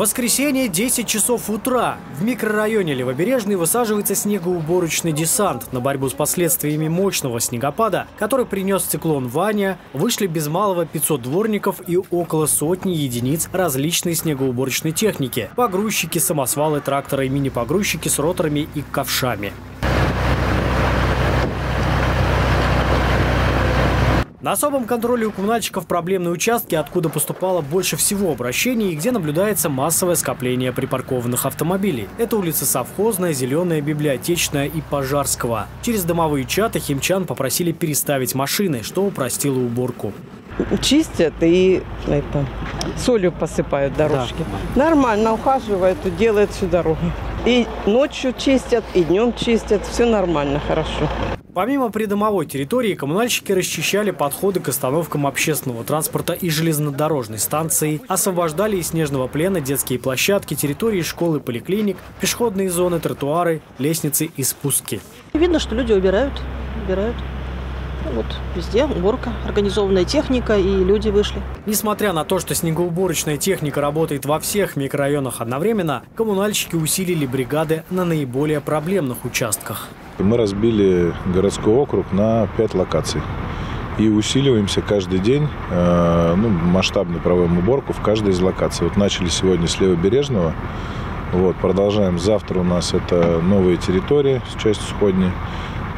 воскресенье 10 часов утра. В микрорайоне Левобережный высаживается снегоуборочный десант. На борьбу с последствиями мощного снегопада, который принес циклон Ваня, вышли без малого 500 дворников и около сотни единиц различной снегоуборочной техники. Погрузчики, самосвалы, тракторы мини-погрузчики с роторами и ковшами. На особом контроле у коммунальщиков проблемные участки, откуда поступало больше всего обращений и где наблюдается массовое скопление припаркованных автомобилей. Это улицы Совхозная, Зеленая, Библиотечная и Пожарского. Через домовые чаты химчан попросили переставить машины, что упростило уборку. чистят и это, солью посыпают дорожки. Нормально ухаживают и делают всю дорогу. И ночью чистят, и днем чистят. Все нормально, хорошо. Помимо придомовой территории, коммунальщики расчищали подходы к остановкам общественного транспорта и железнодорожной станции, освобождали из снежного плена детские площадки, территории школы, поликлиник, пешеходные зоны, тротуары, лестницы и спуски. Видно, что люди убирают, убирают. Ну Вот везде уборка, организованная техника и люди вышли. Несмотря на то, что снегоуборочная техника работает во всех микрорайонах одновременно, коммунальщики усилили бригады на наиболее проблемных участках. Мы разбили городской округ на 5 локаций. И усиливаемся каждый день, э, ну, масштабно проводим уборку в каждой из локаций. Вот начали сегодня с Левобережного, вот, продолжаем. Завтра у нас это новые территории с частью сходни.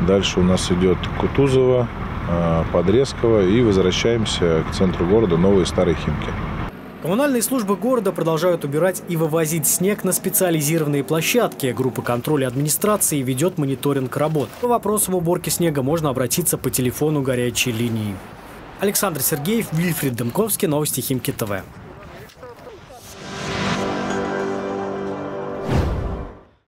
Дальше у нас идет Кутузова, э, Подрезково и возвращаемся к центру города Новые Старые Химки. Коммунальные службы города продолжают убирать и вывозить снег на специализированные площадки. Группа контроля администрации ведет мониторинг работ. По вопросам уборки снега можно обратиться по телефону горячей линии. Александр Сергеев, Вильфрид Дымковский, Новости Химки ТВ.